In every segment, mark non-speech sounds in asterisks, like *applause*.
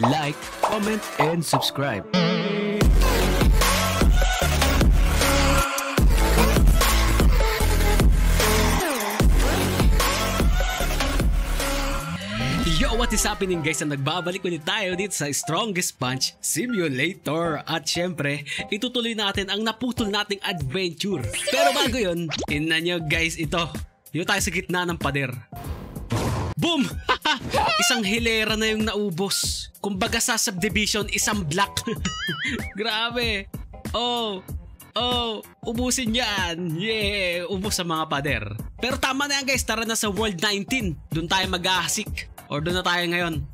like, comment, and subscribe. Yo, what is happening guys? Na nagbabalik ulit tayo dito sa Strongest Punch Simulator. At syempre, itutuloy natin ang naputol nating adventure. Pero bago yun, tingnan nyo guys ito. Dito tayo sa gitna ng pader. Boom! isang hilera na yung naubos. Kumbaga sa subdivision, isang block. *laughs* Grabe. Oh, Oh, ubusin yan. Yeah, ubos sa mga pader. Pero tama na yan guys, tara na sa World 19. Doon tayo mag-ahasik. Or doon na tayo ngayon.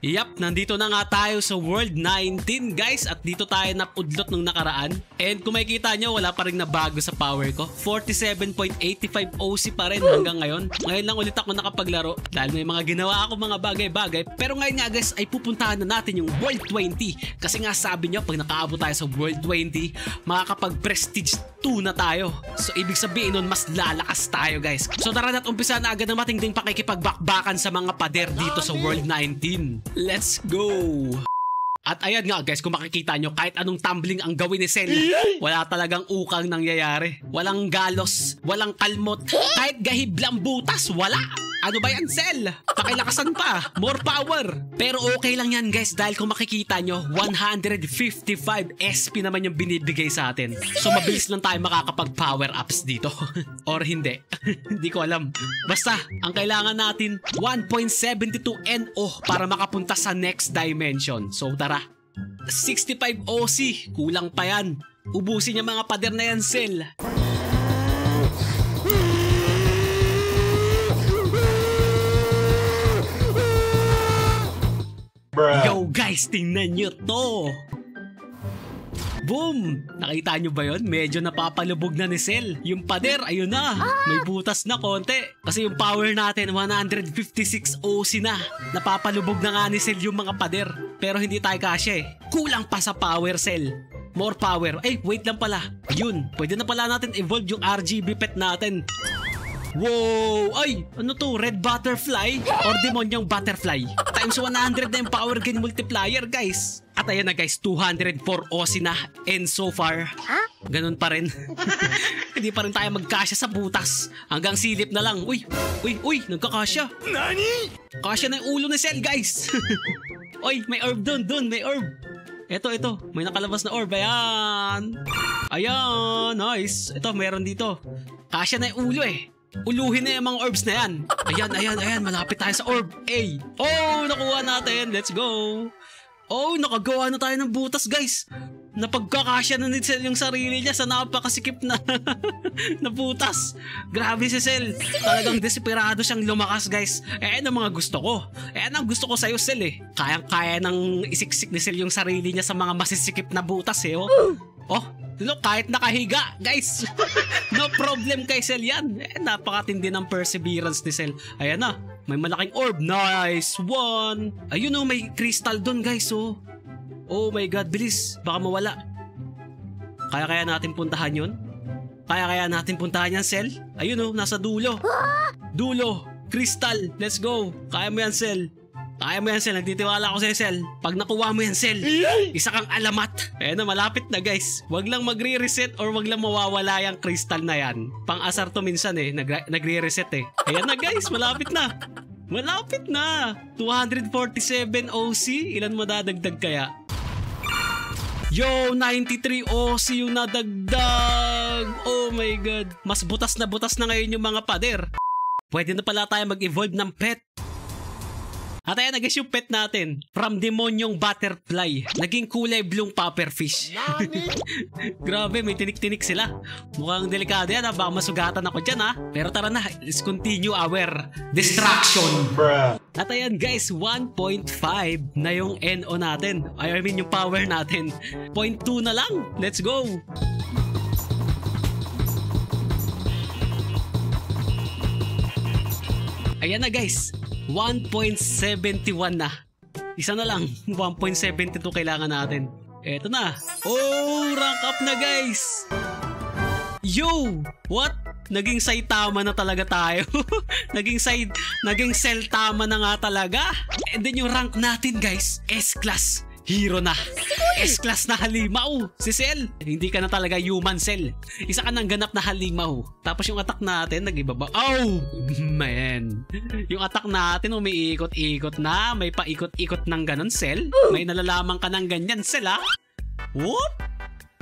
Yap, nandito na nga tayo sa World 19 guys at dito tayo napudlot nung nakaraan. And kung makikita nyo, wala pa rin nabago sa power ko. 47.85 OC pa rin hanggang ngayon. Ngayon lang ulit ako nakapaglaro dahil may mga ginawa ako mga bagay-bagay. Pero ngayon nga guys ay pupuntahan na natin yung World 20. Kasi nga sabi nyo, pag nakaabot tayo sa World 20, makakapag-prestige 2 na tayo. So ibig sabihin nun, mas lalakas tayo guys. So tara na't umpisa na agad ang matinding pakikipagbakbakan sa mga pader dito sa World 19. Let's go! At ayan nga guys, kung makikita nyo, kahit anong tumbling ang gawin ni Sel, wala talagang ukang nangyayari. Walang galos, walang kalmot, kahit gahib lang butas, wala! Ano ba yan, Sel? Pakilakasan pa. More power. Pero okay lang yan, guys, dahil kung makikita nyo, 155 SP naman yung binibigay sa atin. So, mabilis lang tayo makakapag-power ups dito. *laughs* Or hindi. *laughs* hindi ko alam. Basta, ang kailangan natin, 1.72 NO para makapunta sa next dimension. So, tara. 65 OC. Kulang pa yan. Ubusin yung mga pader na yan, Sel. Yo guys, tingnan nyo to! Boom! Nakita nyo ba yon? Medyo napapalubog na ni Cell. Yung pader, ayun na. May butas na konti. Kasi yung power natin, 156 OC na. Napapalubog na nga ni Cell yung mga pader. Pero hindi tayo kasya eh. Kulang pa sa power cell. More power. Eh, wait lang pala. Ayun, pwede na pala natin evolve yung RGB pet natin. Wow! Ay! Ano to? Red butterfly? Or *laughs* demonyong butterfly? Times 100 na yung power gain multiplier, guys. At ayan na guys, 204 OC na. And so far, ganun pa rin. *laughs* Hindi pa rin tayo magkasya sa butas. Hanggang silip na lang. Uy! Uy! Uy! Nagkakasya! Nani? Kasya na yung ulo ni Cell, guys. *laughs* Uy! May orb dun! Dun! May orb! Ito, ito. May nakalabas na orb. Ayan. Ayan. Nice. Ito, meron dito. Kasya na yung ulo eh. Uluhin na yung mga orbs na yan. Ayan, ayan, ayan. Malapit tayo sa orb. A. Oh, nakuha natin. Let's go. Oh, nakagawa na tayo ng butas, guys. Napagkakasya na ni Cell yung sarili niya sa napakasikip na, *laughs* na butas. Grabe si Cell. Talagang desperado siyang lumakas, guys. Eh, ano mga gusto ko? Eh, ano gusto ko sa'yo, Cell eh. Kayang-kaya nang isiksik ni Cell yung sarili niya sa mga masisikip na butas eh, oh. Oh, Look, kahit nakahiga, guys. *laughs* no problem kay Cell yan. Eh, napakatindi ng perseverance ni Cell. Ayan na, may malaking orb. Nice one. Ayun oh, may crystal doon guys oh. Oh my god, bilis. Baka mawala. Kaya kaya natin puntahan yun? Kaya kaya natin puntahan yan, Cell? Ayun oh, nasa dulo. *gasps* Dulo. Crystal. Let's go. Kaya mo yan, Cell. Kaya mo yan, Sel. Nagtitiwala ako sa'yo, Sel. Pag nakuha mo yan, Sel, isa kang alamat. Ayan na, malapit na, guys. Wag lang magre-reset or wag lang mawawala yung crystal na yan. Pang-asar to minsan eh. Nag- nagre-reset eh. Ayan na, guys. Malapit na. Malapit na. 247 OC. Ilan mo dadagdag kaya? Yo, 93 OC yung nadagdag. Oh my God. Mas butas na butas na ngayon yung mga pader. Pwede na pala tayo mag-evolve ng pet. At ayan na guys yung pet natin. From demonyong butterfly. Naging kulay blue pufferfish. *laughs* Grabe, may tinik-tinik sila. Mukhang delikado yan. Baka masugatan ako dyan ha. Pero tara na, let's continue our destruction. At ayan guys, 1.5 na yung NO natin. I mean yung power natin. 0.2 na lang. Let's go. Ayan na guys, 1.71 na. Isa na lang, *laughs* 1.72 kailangan natin. Eto na. Oh, rank up na guys. Yo! What? naging Saitama na talaga tayo. *laughs* naging side, naging Seltama na nga talaga. And then yung rank natin guys, S-class. Hero na. S-class na halimaw. Si Cell, hindi ka na talaga human cell. Isa ka nang ganap na halimaw. Tapos yung attack natin, nag-ibaba. Oh! Man. Yung attack natin, umiikot-ikot na. May paikot-ikot ng ganon, Cell. May nalalaman ka ng ganyan, Cell, ha? Whoop!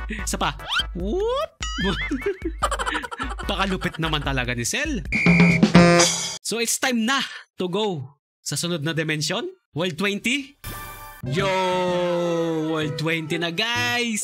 Isa pa. Whoop! *laughs* Pakalupit naman talaga ni Cell. So it's time na to go sa sunod na dimension. World 20. Yo! World 20 na guys!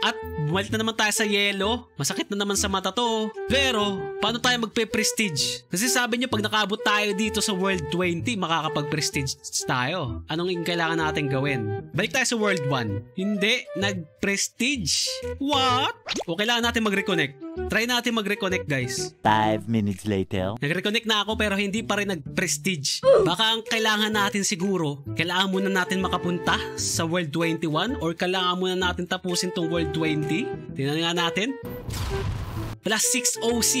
At bumalik na naman tayo sa yellow. Masakit na naman sa mata to. Pero, paano tayo magpe-prestige? Kasi sabi nyo, pag nakaabot tayo dito sa World 20, makakapag-prestige tayo. Anong yung kailangan natin gawin? Balik tayo sa World 1. Hindi, nag-prestige. What? O kailangan natin mag-reconnect. Try natin mag-reconnect guys. Five minutes later. Nag-reconnect na ako pero hindi pa rin nag-prestige. Baka ang kailangan natin siguro, kailangan muna natin makapunta sa World 21 or kailangan muna natin tapusin tong World 20. Tingnan nga natin. Plus 6 OC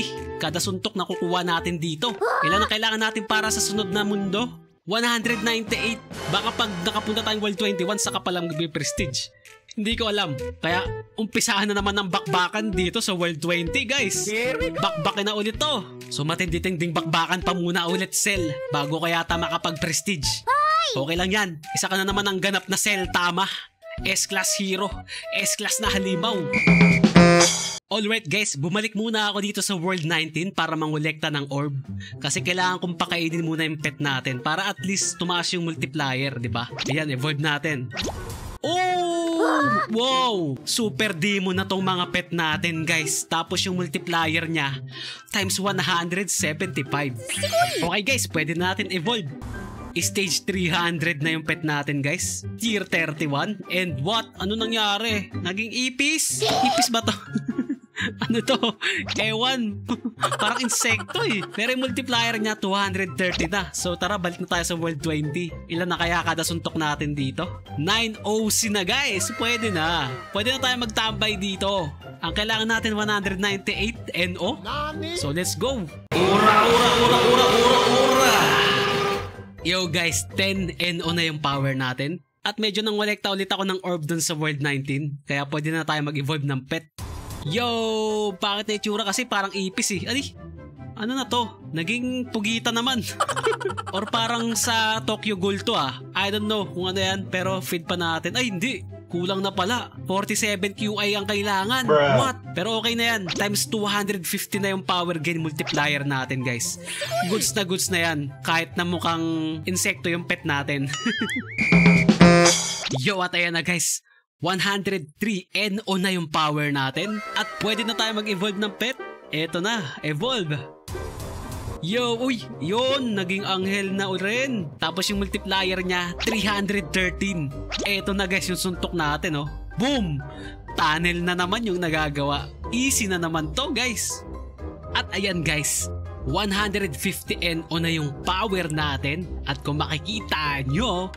kada suntok na kukuha natin dito. Ilan ang kailangan natin para sa sunod na mundo? 198. Baka pag nakapunta tayong World 21, saka palang prestige. Hindi ko alam. Kaya umpisahan na naman ng bakbakan dito sa World 20 guys. Bakbakin na ulit to. So matindi-tinding bakbakan pa muna ulit Cell bago kaya ta makapag-prestige. Okay lang yan. Isa ka na naman ang ganap na Cell tama. S-class hero. S-class na halimaw. Alright guys, bumalik muna ako dito sa World 19 para mangolekta ng orb. Kasi kailangan kong pakainin muna yung pet natin para at least tumaas yung multiplier, di ba? Ayan, evolve natin. Oh! Wow! Super demo na tong mga pet natin guys. Tapos yung multiplier niya times 175. Okay guys, pwede natin evolve. Stage 300 na yung pet natin guys. Tier 31. And what? Ano nangyari? Naging ipis? Ipis ba to? *laughs* ano to? Ewan. *laughs* Parang insekto eh. Pero yung multiplier niya 230 na. So tara, balik na tayo sa World 20. Ilan na kaya kada suntok natin dito? 9 OC na guys. Pwede na. Pwede na tayo magtambay dito. Ang kailangan natin 198 NO. So let's go. Ura, ura, ura, ura, ura, ura. Yo guys, 10 NO na yung power natin. At medyo nang walekta ulit ako ng orb dun sa World 19. Kaya pwede na tayo mag-evolve ng pet. Yo! Bakit na itsura kasi parang ipis eh. Ani? Ano na to? Naging pugita naman. *laughs* Or parang sa Tokyo Ghoul to ah. I don't know kung ano yan pero feed pa natin. Ay hindi! Kulang na pala. 47 QI ang kailangan. Bruh. What? Pero okay na yan. Times 250 na yung power gain multiplier natin guys. Goods na goods na yan. Kahit na mukhang insekto yung pet natin. *laughs* Yo, at ayan na guys. 103 NO na yung power natin. At pwede na tayo mag-evolve ng pet. Eto na, evolve. Yo, uy, yun, naging anghel na rin. Tapos yung multiplier niya, 313. Eto na guys, yung suntok natin, oh. Boom! Tunnel na naman yung nagagawa. Easy na naman to, guys. At ayan guys, 150 NO na yung power natin. At kung makikita nyo,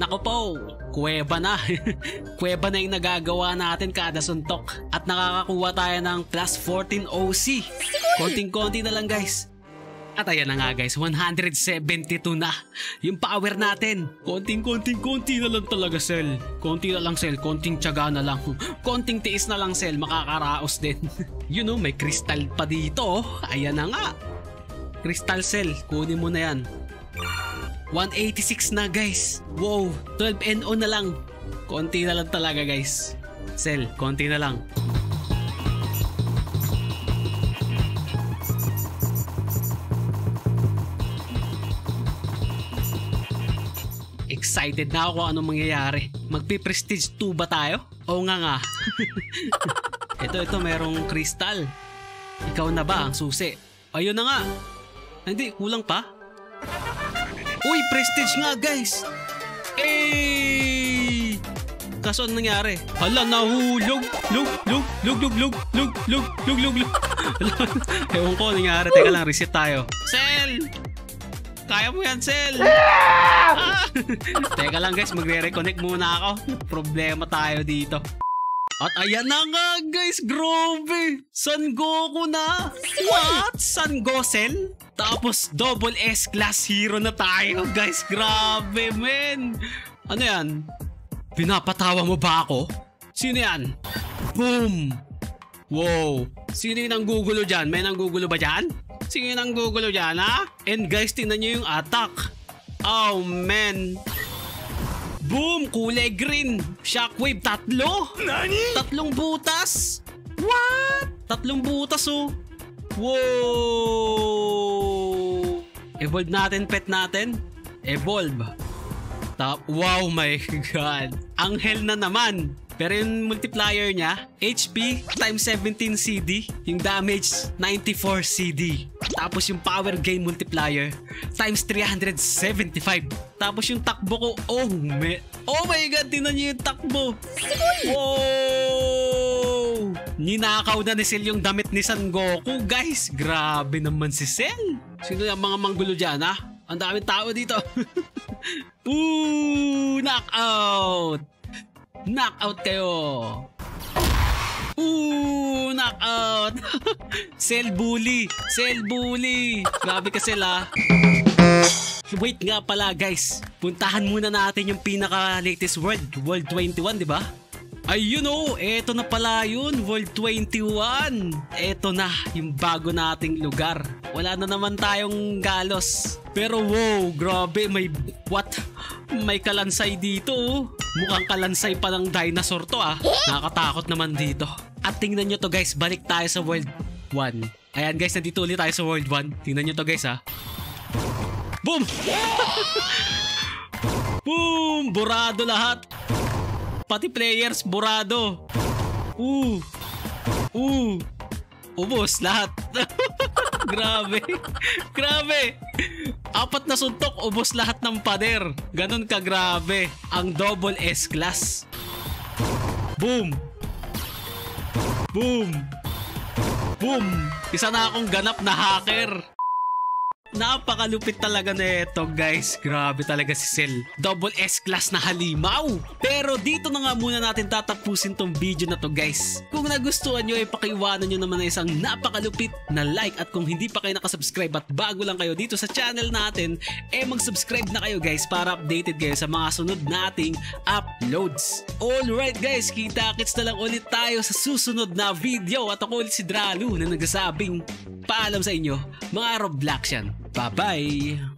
nako po, kuweba na. *laughs* kuweba na yung nagagawa natin kada suntok. At nakakakuha tayo ng plus 14 OC. Konting-konti na lang guys. At ayan na nga guys, 172 na yung power natin. Konting-konting-konti na lang talaga, Sel. Konti na lang, Sel. Konting tiyaga na lang. Konting tiis na lang, Sel. Makakaraos din. *laughs* you know, may crystal pa dito. oh. Ayan na nga. Crystal Cell, kunin mo na yan. 186 na guys. Wow, 12 NO na lang. Konti na lang talaga guys. Cell, konti na lang. Excited na ako kung anong mangyayari. Magpi-prestige 2 ba tayo? Oo nga nga. *laughs* ito, ito, merong crystal. Ikaw na ba ang susi? Ayun na nga. Hindi, kulang pa. Uy, prestige nga guys. Eh! Kaso anong nangyari? Hala, nahulog. Lug, lug, lug, lug, lug, lug, lug, lug, lug, lug. *laughs* Ewan ko nangyari. Teka lang, reset tayo. Cell! Kaya mo yan, Cell! Ah! *laughs* Teka lang guys, magre-reconnect muna ako. Problema tayo dito. At ayan na nga guys, grabe! San Goku na! What? San Gosel? Tapos double S class hero na tayo guys, grabe men! Ano yan? Pinapatawa mo ba ako? Sino yan? Boom! Wow! Sino yung nanggugulo dyan? May nanggugulo ba dyan? Sino yung nanggugulo dyan ha? And guys, tingnan nyo yung attack. Oh man! Boom! Kulay green! Shockwave, tatlo! Nani? Tatlong butas! What? Tatlong butas oh! Wow! Evolve natin, pet natin. Evolve. Top, wow my *laughs* god. Anghel na naman. Pero yung multiplier niya, HP times 17 CD, yung damage 94 CD. Tapos yung power gain multiplier times 375. Tapos yung takbo ko, oh me, oh my god, tinan niyo yung takbo. Wow! Ninakaw na ni Cell yung damit ni San Goku, guys. Grabe naman si Cell. Sino yung mga manggulo dyan, ha? Ang daming tao dito. *laughs* Ooh, knockout! Knockout kayo! Ooh, knockout! *laughs* Cell bully! Cell bully! Grabe ka sila. Wait nga pala guys, puntahan muna natin yung pinaka latest world, World 21, di ba? Ayun oh, eto na pala yun, World 21. Eto na, yung bago nating lugar. Wala na naman tayong galos. Pero wow, grabe, may what? May kalansay dito oh. Mukhang kalansay pa ng dinosaur to ah. Nakakatakot naman dito. At tingnan nyo to guys, balik tayo sa World 1. Ayan guys, nandito ulit tayo sa World 1. Tingnan nyo to guys ah. Boom! *laughs* Boom! Burado lahat. Pati players, burado. Uh. Uh. Ubos lahat. *laughs* Grabe. Grabe. Apat na suntok, ubos lahat ng pader. Ganon ka grabe. Ang double S class. Boom. Boom. Boom. Isa na akong ganap na hacker. Napakalupit talaga na ito guys. Grabe talaga si Cell. Double S class na halimaw. Pero dito na nga muna natin tatapusin tong video na to guys. Kung nagustuhan nyo ay pakiwanan nyo naman na isang napakalupit na like at kung hindi pa kayo nakasubscribe at bago lang kayo dito sa channel natin, eh mag-subscribe na kayo guys para updated kayo sa mga sunod nating uploads. Alright guys, kita-kits na lang ulit tayo sa susunod na video at ako ulit si Dralu na nagsasabing paalam sa inyo mga Robloxian. Bye-bye!